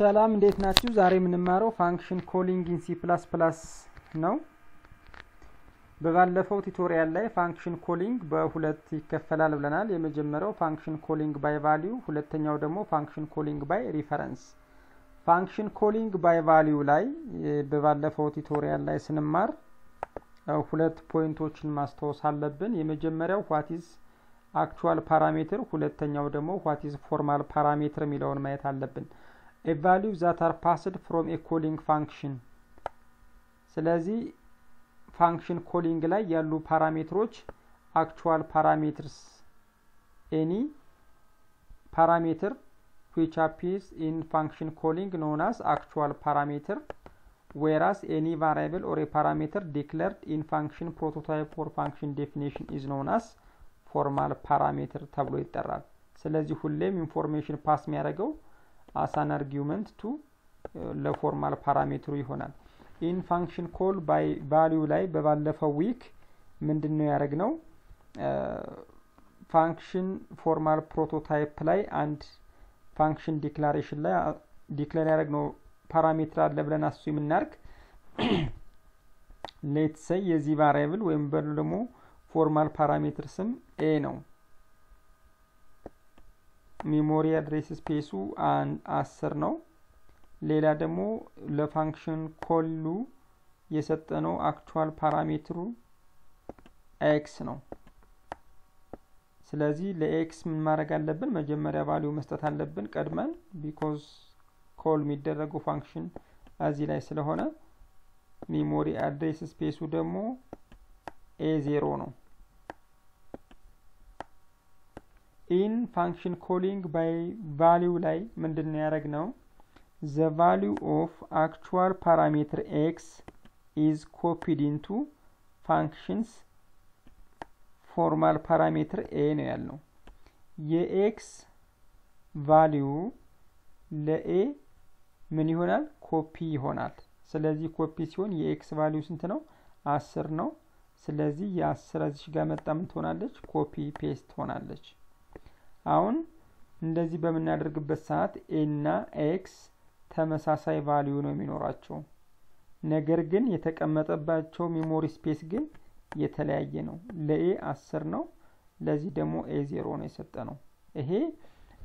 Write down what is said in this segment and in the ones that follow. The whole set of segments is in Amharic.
ሰላም እንዴት ናችሁ? ዛሬ የምንማረው function calling in C plus plus ነው። በባለፈው tutorial ላይ function calling በሁለት ይከፈላል ብለናል። የመጀመሪያው function calling by value፣ ሁለተኛው ደግሞ function calling by reference። function calling by value ላይ በባለፈው tutorial ላይ ስንማር ሁለት point ኦችን ማስታወስ አለብን። የመጀመሪያው what is actual parameter፣ ሁለተኛው ደግሞ what is formal parameter የሚለውን ማየት አለብን። ኤ ቫሊዩ ዛት አር ፓስድ ፍሮም ኤ ኮሊንግ ፋንክሽን። ስለዚህ ፋንክሽን ኮሊንግ ላይ ያሉ ፓራሜትሮች አክቹዋል ፓራሜትርስ ኤኒ ፓራሜትር which appears in function calling known as actual parameter whereas any variable or a parameter declared in function prototype or function definition is known as formal parameter ተብሎ ይጠራል። ስለዚህ ሁሌም ኢንፎርሜሽን ፓስ የሚያደርገው አሳን አርጊውመንት ቱ ለፎርማል ፓራሜትሩ ይሆናል። ኢን ፋንክሽን ኮል ባይ ቫሊዩ ላይ በባለፈው ዊክ ምንድን ነው ያደረግነው? ፋንክሽን ፎርማል ፕሮቶታይፕ ላይ አንድ ፋንክሽን ዲክላሬሽን ላይ ዲክሌር ያደረግነው ፓራሜትር አለ ብለን አሱ የምናርግ ሌት ሰይ የዚህ ቫሪያብል ወይም በሉ ደግሞ formal parameter ስም a ነው። memory address space ኡ አስር ነው። ሌላ ደግሞ ለ function call ኡ የሰጠነው actual parameter ኡ x ነው። ስለዚህ ለ x ምን ማድረግ አለብን? መጀመሪያ value መስጠት አለብን ቀድመን because call የሚደረገው function እዚህ ላይ ስለሆነ memory address space ኡ ደግሞ A zero ነው። in function calling by value ላይ ምንድን ነው ያደረግነው? the value of actual parameter x is copied into function's formal parameter a ነው ያልነው። የ x value ለ a ምን ይሆናል? ኮፒ ይሆናል። ስለዚህ ኮፒ ሲሆን የ x value ስንት ነው? አስር ነው። ስለዚህ የአስር እዚች ጋር መጣ ምን ትሆናለች? copy paste ትሆናለች። አሁን እንደዚህ በምናደርግበት ሰዓት a x ተመሳሳይ value ነው የሚኖራቸው። ነገር ግን የተቀመጠባቸው memory space ግን የተለያየ ነው። ለ a አስር ነው፣ ለዚህ ደግሞ A zero ነው የሰጠነው። ይሄ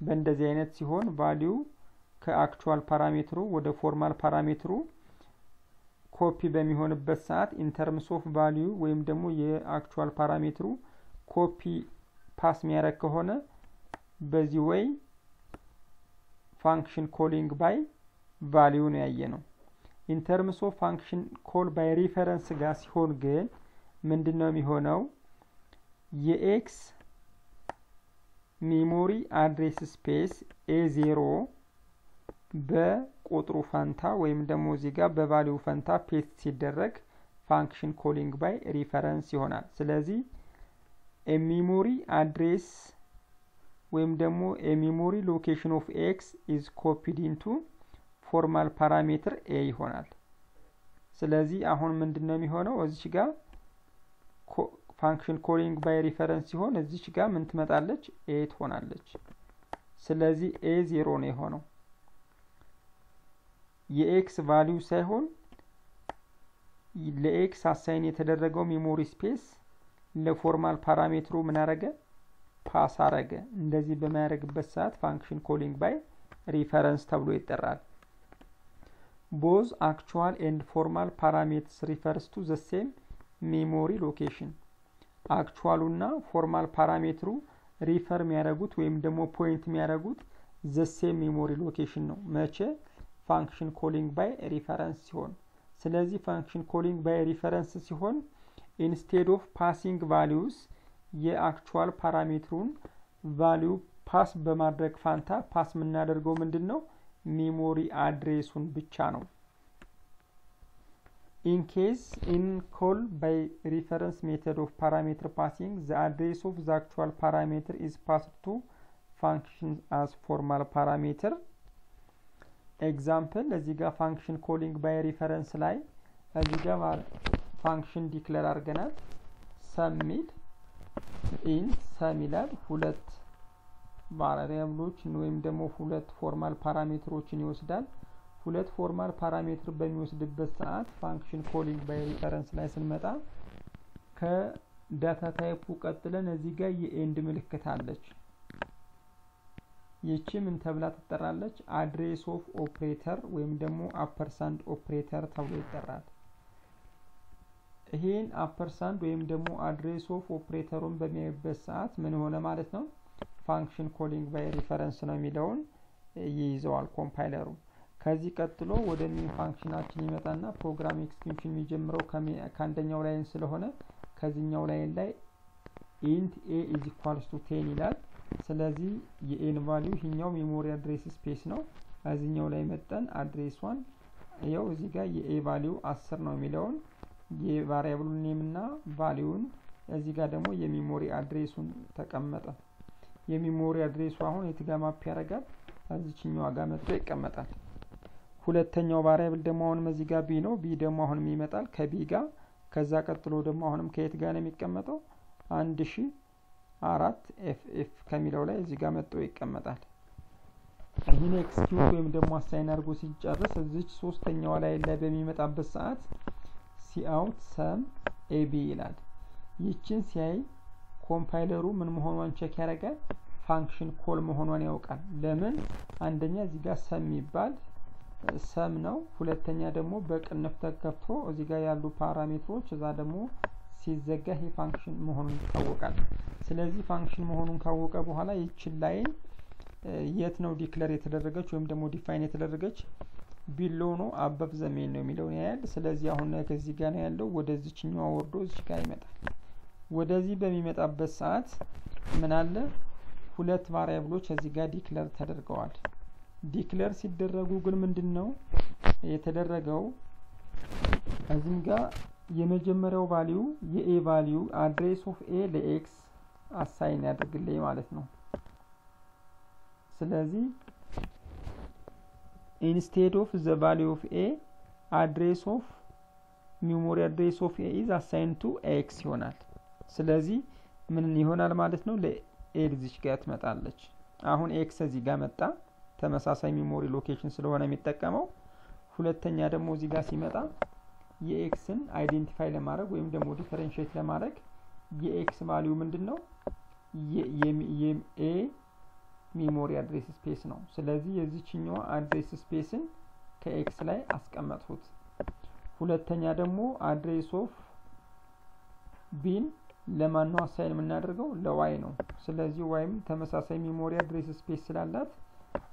በእንደዚህ አይነት ሲሆን value ከ actual parameter ኡ ወደ formal parameter ኡ copy በሚሆንበት ሰዓት in terms of value ወይም ደግሞ የ actual parameter ኡ copy pass የሚያደርግ ከሆነ በዚህ ወይ function calling by value ነው ያየነው። in terms of function call by reference ጋር ሲሆን ግን ምንድን ነው የሚሆነው? የ x memory address space A zero በቁጥሩ ፈንታ ወይም ደግሞ እዚህ ጋር በ value ፈንታ paste ሲደረግ function calling by reference ይሆናል። ስለዚህ memory address ወይም ደግሞ የ memory location of x is copied into formal parameter a ይሆናል። ስለዚህ አሁን ምንድን ነው የሚሆነው? እዚች ጋር function calling by reference ሲሆን እዚች ጋር ምን ትመጣለች? A ትሆናለች። ስለዚህ A zero ነው የሆነው የ x value ሳይሆን ለኤክስ አሳይን የተደረገው memory space ለ formal parameter ኡ ምን አረገ? pass አረገ። እንደዚህ በሚያደርግበት ሰዓት function calling by reference ተብሎ ይጠራል። both actual and formal parameters refers to the same memory location። actual ኡና formal parameter ኡ refer የሚያደርጉት ወይም ደግሞ point የሚያደርጉት the same memory location ነው። መቼ? function calling by reference ሲሆን። ስለዚህ function calling by reference ሲሆን instead of passing values የ actual parameter ኡን value pass በማድረግ ፋንታ pass የምናደርገው ምንድን ነው? memory address ኡን ብቻ ነው። in case in call by reference method of parameter passing the address of the actual parameter is passed to function as formal parameter example እዚህ ጋር function calling by reference ላይ እዚህ ጋር function declare አድርገናል። ሰሚል ኢን ሰም ይላል ሁለት ቫሪያብሎችን ወይም ደግሞ ሁለት ፎርማል ፓራሜትሮችን ይወስዳል። ሁለት ፎርማል ፓራሜትር በሚወስድበት ሰዓት ፋንክሽን ኮሊንግ ባይ ሪፈረንስ ላይ ስንመጣ ከዳታ ታይፑ ቀጥለን እዚህ ጋር የኤንድ ምልክት አለች። ይቺ ምን ተብላ ትጠራለች? አድሬስ ኦፍ ኦፕሬተር ወይም ደግሞ አፐርሳንድ ኦፕሬተር ተብሎ ይጠራል። ይሄን ampersand ወይም ደግሞ address of operator ኡን በሚያዩበት ሰዓት ምን ሆነ ማለት ነው? function calling by reference ነው የሚለውን ይይዘዋል compiler ኡ። ከዚህ ቀጥሎ ወደ main function ኣችን ይመጣና program execution የሚጀምረው ከአንደኛው line ስለሆነ ከዚህኛው line ላይ int a is equals to ten ይላል። ስለዚህ የ a ን value ይህኛው memory address space ነው። እዚህኛው ላይ መጣን address ኧን ይኸው እዚህ ጋር የ A value አስር ነው የሚለውን የ variable ኡን name እና value ን እዚህ ጋር ደግሞ የ memory address ኡን ተቀመጠ። የ memory address ኡ አሁን የት ጋ map ያደርጋል እዚችኛዋ ጋር መጥቶ ይቀመጣል። ሁለተኛው variable ደግሞ አሁንም እዚህ ጋር B ነው። B ደግሞ አሁንም ይመጣል ከ B ጋር። ከዛ ቀጥሎ ደግሞ አሁንም ከየት ጋር ነው የሚቀመጠው? አንድ ሺ አራት F F ከሚለው ላይ እዚህ ጋር መጥቶ ይቀመጣል። ይህን execute ወይም ደግሞ assign አድርጎ ሲጨርስ እዚች ሶስተኛዋ ላይ ላይ በሚመጣበት ሰዓት cout sum A B ይላል። ይችን ሲያይ compiler ኡ ምን መሆኗን check ያደርጋል። function call መሆኗን ያውቃል። ለምን አንደኛ እዚህ ጋር sum የሚባል ስም ነው። ሁለተኛ ደግሞ በቅንፍ ተከፍቶ እዚህ ጋር ያሉ parameter ኦች እዛ ደግሞ ሲዘጋ ይሄ function መሆኑን ይታወቃል። ስለዚህ function መሆኑን ካወቀ በኋላ ይችን line የት ነው declare የተደረገች ወይም ደግሞ define የተደረገች below ነው above the main ነው የሚለውን ያያል። ስለዚህ አሁን ከዚህ ጋር ነው ያለው። ወደዚችኛዋ ወርዶ እዚህ ጋር ይመጣል። ወደዚህ በሚመጣበት ሰዓት ምን አለ? ሁለት variable ኦች እዚህ ጋር declare ተደርገዋል። declare ሲደረጉ ግን ምንድን ነው የተደረገው? እዚህም ጋር የመጀመሪያው value የ A value address of A ለ X assign ያደርግልኝ ማለት ነው። ስለዚህ instead of the value of A address of memory address of A is assign to X ይሆናል። ስለዚህ ምን ይሆናል ማለት ነው? ለ A ልዚች ጋር ትመጣለች። አሁን X እዚህ ጋር መጣ። ተመሳሳይ memory location ስለሆነ የሚጠቀመው። ሁለተኛ ደግሞ እዚህ ጋር ሲመጣ የ X ን identify ለማድረግ ወይም ደግሞ differentiate ለማድረግ የ X value ምንድን ነው? የ A memory address space ነው። ስለዚህ የዚችኛዋ address space ን ከ X ላይ አስቀመጥሁት። ሁለተኛ ደግሞ address of B ን ለማን ነው assign የምናደርገው? ለ Y ነው። ስለዚህ Y ም ተመሳሳይ memory address space ስላላት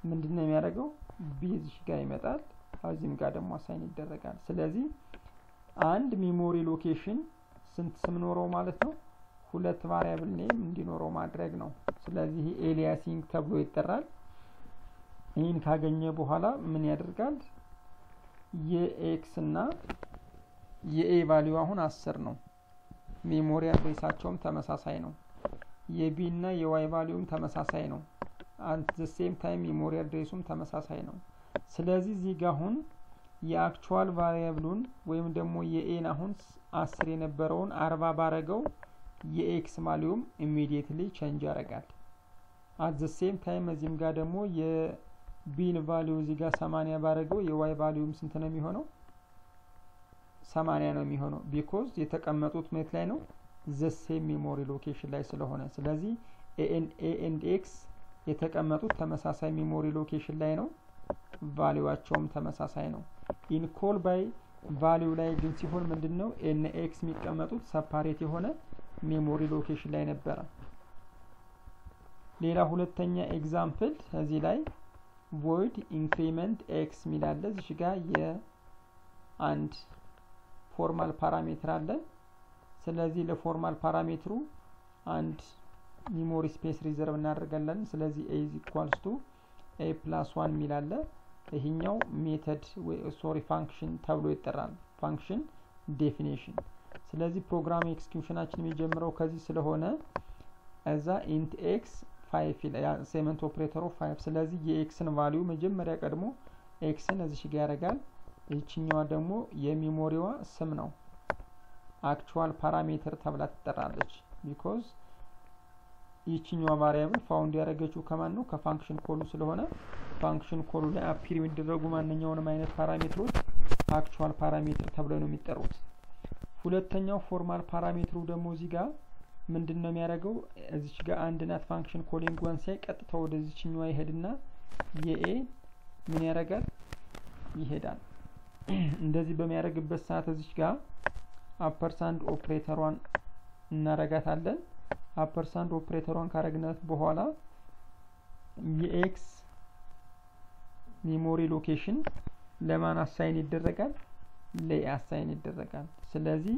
ምንድን ነው የሚያደርገው? B እዚህ ጋር ይመጣል። እዚህም ጋር ደግሞ assign ይደረጋል። ስለዚህ አንድ memory location ስንት ስም ኖረው ማለት ነው? ሁለት variable name እንዲኖረው ማድረግ ነው። ስለዚህ aliasing ተብሎ ይጠራል። ይህን ካገኘ በኋላ ምን ያደርጋል? የ X እና የ A value አሁን አስር ነው። memory address ኣቸውም ተመሳሳይ ነው። የ B እና የ Y value ም ተመሳሳይ ነው። at the same time memory address ኡም ተመሳሳይ ነው። ስለዚህ እዚህ ጋር አሁን የ actual variable ኡን ወይም ደግሞ የ A ን አሁን አስር የነበረውን አርባ ባረገው የ X value ም immediately change ያደርጋል። at the same time እዚህም ጋር ደግሞ የ B ን value እዚህ ጋር ሰማንያ ባረገው የ Y value ም ስንት ነው የሚሆነው? ሰማንያ ነው የሚሆነው። because የተቀመጡት የት ላይ ነው the same memory location ላይ ስለሆነ። ስለዚህ A and X የተቀመጡት ተመሳሳይ memory location ላይ ነው። value ኣቸውም ተመሳሳይ ነው። in call by value ላይ ግን ሲሆን ምንድን ነው A and X የሚቀመጡት separate የሆነ memory location ላይ ነበረ። ሌላ ሁለተኛ example እዚህ ላይ void increment X የሚላለ እዚህ ጋር የአንድ formal parameter አለን። ስለዚህ ለ formal parameter ኡ አንድ memory space reserve እናደርጋለን። ስለዚህ A equals to A plus one የሚላለ ይህኛው method sorry function ተብሎ ይጠራል። function definition። ስለዚህ program execution ኣችን የሚጀምረው ከዚህ ስለሆነ እዛ int X five assignment operator ኡ five። ስለዚህ የ X ን value መጀመሪያ ቀድሞ X ን እዚህ ጋ ያደርጋል። ይችኛዋ ደግሞ የ memory ዋ ስም ነው። actual parameter ተብላ ትጠራለች። because ይችኛዋ variable found ያደረገችው ከማን ነው? ከ function call ኡ ስለሆነ function call ኡ ላይ appear የሚደረጉ ማንኛውንም አይነት parameter ኦች actual parameter ተብለው ነው የሚጠሩት። ሁለተኛው formal parameter ኡ ደግሞ እዚህ ጋር ምንድን ነው የሚያደርገው? እዚች ጋር አንድ ናት function calling ኧዋን ሲያይ ቀጥታ ወደዚችኛዋ ይሄድና የ A ምን ያደርጋል? ይሄዳል። እንደዚህ በሚያደርግበት ሰዓት እዚች ጋር ampersand operator ኧዋን እናረጋታለን። ampersand operator ኧዋን ካረግናት በኋላ የ X memory location ለማን assign ይደረጋል? ለ A assign ይደረጋል። ስለዚህ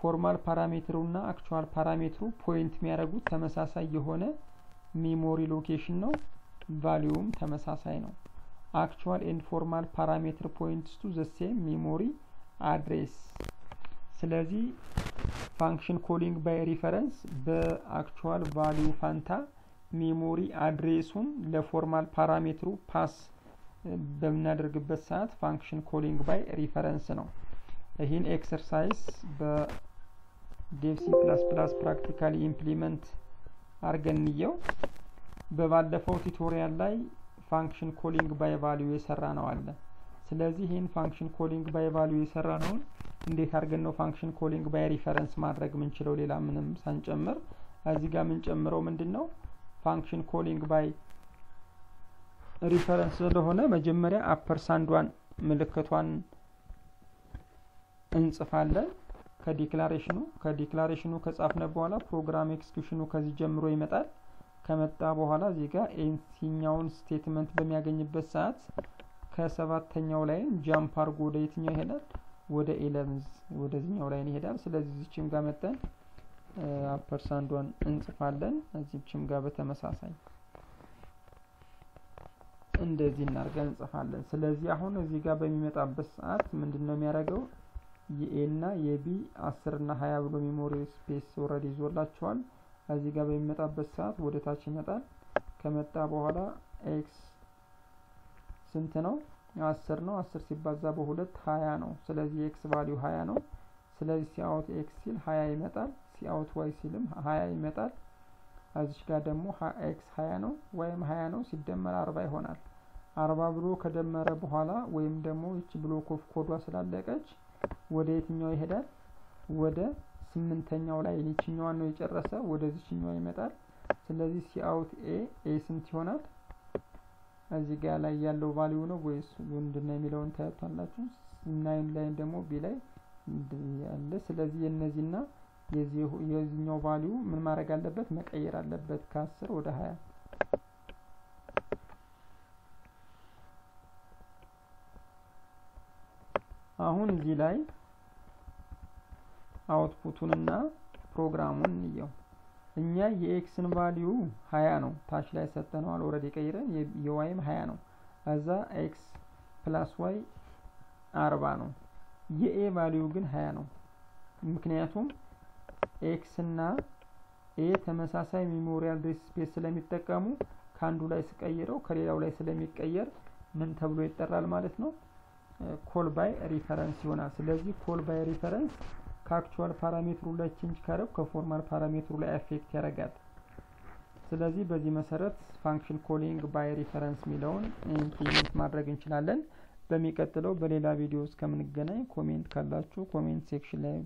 formal parameter ኡ እና actual parameter ኡ point የሚያደርጉት ተመሳሳይ የሆነ memory location ነው። value ም ተመሳሳይ ነው። actual and formal parameter points to the same memory address። ስለዚህ function calling by reference በ actual value ፋንታ memory address ኡን ለ formal parameter ኡ pass በምናደርግበት ሰዓት function calling by reference ነው። ይህን exercise በ Dev-C plus plus practically implement አርገን እንየው። በባለፈው tutorial ላይ function calling by value የሰራ ነው አለ። ስለዚህ ይህን function calling by value የሰራ ነውን እንዴት አድርገን ነው function calling by reference ማድረግ የምንችለው? ሌላ ምንም ሳንጨምር እዚህ ጋር የምንጨምረው ምንድን ነው? function calling by reference ስለሆነ መጀመሪያ ampersand ዷን ምልክቷን እንጽፋለን ከዲክላሬሽኑ ከዲክላሬሽኑ ከጻፍነ በኋላ ፕሮግራም execution ኑ ከዚህ ጀምሮ ይመጣል። ከመጣ በኋላ እዚህ ጋር ኤንሲኛውን statement በሚያገኝበት ሰዓት ከሰባተኛው line jump አርጎ ወደ የትኛው ይሄዳል? ወደ eleventh ወደዚህኛው line ይሄዳል። ስለዚህ እዚችም ጋር መጠን ampersand ዷን እንጽፋለን። እዚችም ጋር በተመሳሳይ እንደዚህ እናርገን እንጽፋለን። ስለዚህ አሁን እዚህ ጋር በሚመጣበት ሰዓት ምንድን ነው የሚያደርገው? የ A እና የ B አስር እና ሀያ ብሎ memory space already ይዞላቸዋል። እዚህ ጋር በሚመጣበት ሰዓት ወደ ታች ይመጣል። ከመጣ በኋላ X ስንት ነው? አስር ነው። አስር ሲባዛ በሁለት ሀያ ነው። ስለዚህ የ X value ሀያ ነው። ስለዚህ cout X ሲል ሀያ ይመጣል። cout Y ሲልም ሀያ ይመጣል። እዚች ጋር ደግሞ X ሀያ ነው ወይም ሀያ ነው ሲደመር አርባ ይሆናል። አርባ ብሎ ከደመረ በኋላ ወይም ደግሞ ይች block of code ዷ ስላለቀች ወደ የትኛው ይሄዳል? ወደ ስምንተኛው ላይ ይችኛዋን ነው የጨረሰ ወደ ዚችኛዋ ይመጣል። ስለዚህ cout A A ስንት ይሆናል? እዚህ ጋር ላይ ያለው value ነው ወይስ ምንድነው የሚለውን ታያቷላችሁ። nine ላይ ደግሞ B ላይ ያለ ስለዚህ የነዚህና የዚህኛው value ምን ማድረግ አለበት? መቀየር አለበት ከአስር ወደ ሀያ አሁን እዚህ ላይ output ቱንና ፕሮግራሙን እንየው። እኛ የ X ን value ሀያ ነው ታች ላይ ሰጠነዋል። already ቀይረን የ Y ም ሀያ ነው። እዛ X plus Y አርባ ነው። የ A value ግን ሀያ ነው። ምክንያቱም X እና A ተመሳሳይ memory address space ስለሚጠቀሙ ከአንዱ ላይ ስቀይረው ከሌላው ላይ ስለሚቀየር ምን ተብሎ ይጠራል ማለት ነው? call by reference ይሆናል። ስለዚህ call by reference ከ actual parameter ሩ ላይ change ካረብ ከ formal parameter ሩ ላይ affect ያደርጋል። ስለዚህ በዚህ መሰረት function calling by reference የሚለውን implement ማድረግ እንችላለን። በሚቀጥለው በሌላ ቪዲዮ እስከምንገናኝ comment ካላችሁ comment section ላይ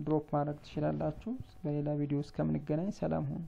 drop ማድረግ ትችላላችሁ። በሌላ ቪዲዮ እስከምንገናኝ ሰላም ሁኑ።